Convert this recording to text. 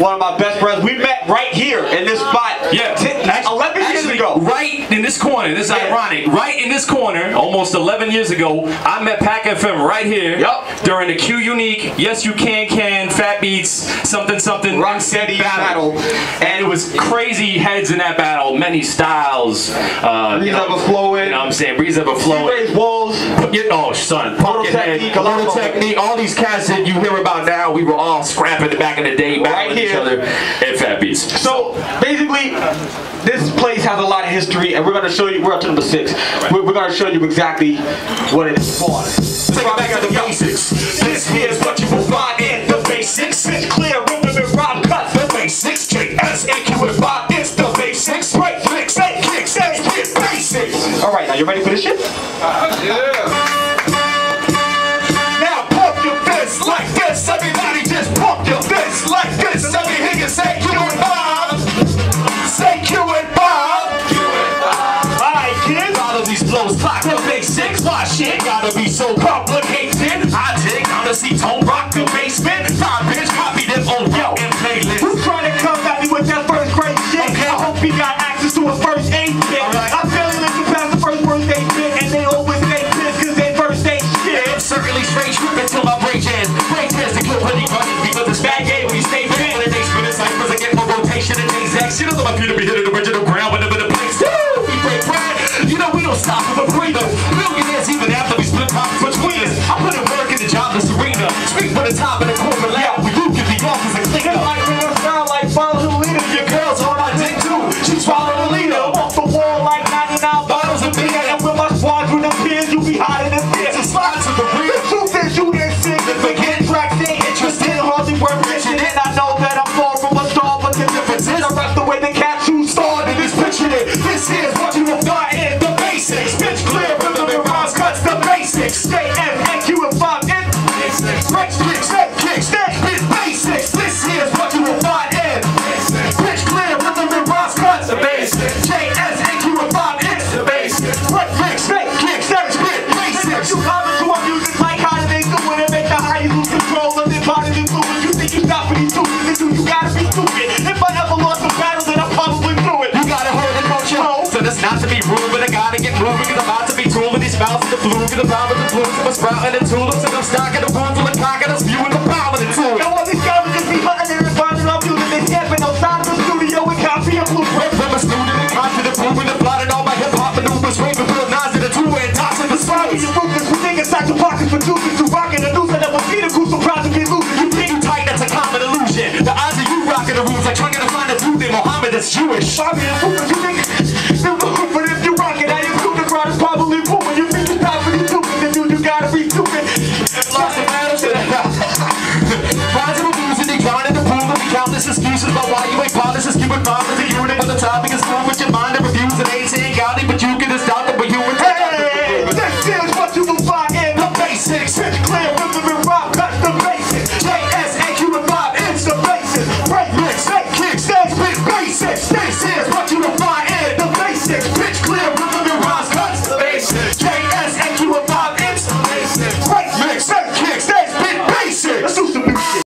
one of my best friends. We met right here in this spot. Yeah. 10, 11 years Actually, ago. Right in this corner. This is Yeah. ironic. Right in this corner, almost 11 years ago, I met PackFM right here. Yup. During the Q Unique, Yes You Can Can, Fat Beats, something something. Rock MC Steady battle. And it was crazy heads in that battle. Many styles. Uh, Breeze you know, overflowing. You know what I'm saying? Breez Evahflowin. Walls. Yeah, oh, son. Pumpkinhead, Technique, Total. Technique, all these cats that you hear about now, we were all scrapping back in the day, each here. Other at Fat Beats. So basically, this place has a lot of history, and we're gonna show you. We're up to number six. We're, we're gonna show you exactly what it is for. Take it back to the basics. This here's what you will find in the basics. It's clear, room and rhyme cuts. The basics. J S A Q and Bob is the basics. Right flicks, eight kicks, eight hit basics. All right, now you ready for this shit? Uh-huh. Now be so complicated? I take honestly tone rock the basement. Five bitch copy them on yo and playlist. Who's trying to come at me with that first grade shit? Okay. I hope he got access to a first aid kit. Alright. I barely let you pass the first aid kit, and they always stay pissed cause they first aid shit. I'm certainly straight tripping till my brain jams. Brain tears to kill when he running because it's bad game when you stay fit. When it takes for the ciphers, I get more rotation and exact. You know my feet will be hitting the I'm sprouting the tulips. And I'm stocking the ones with the cock and I'm spewing the power of the tool. And all these just be hunting and responding on music. They camping outside of the studio and copy a blueprint. From a student and confident, proving and plotting all my hip hop maneuvers. Raving Bill Nas in the two and tops in the spines. you ruthless. We think inside your pockets for juices. You rocking the news and never see the. So proud to be losing. You think you tight, that's a common illusion. The odds of you rocking the rules like trying to find a truth in Muhammad that's Jewish. Bobby, the ruthless. You think excuses about why you ain't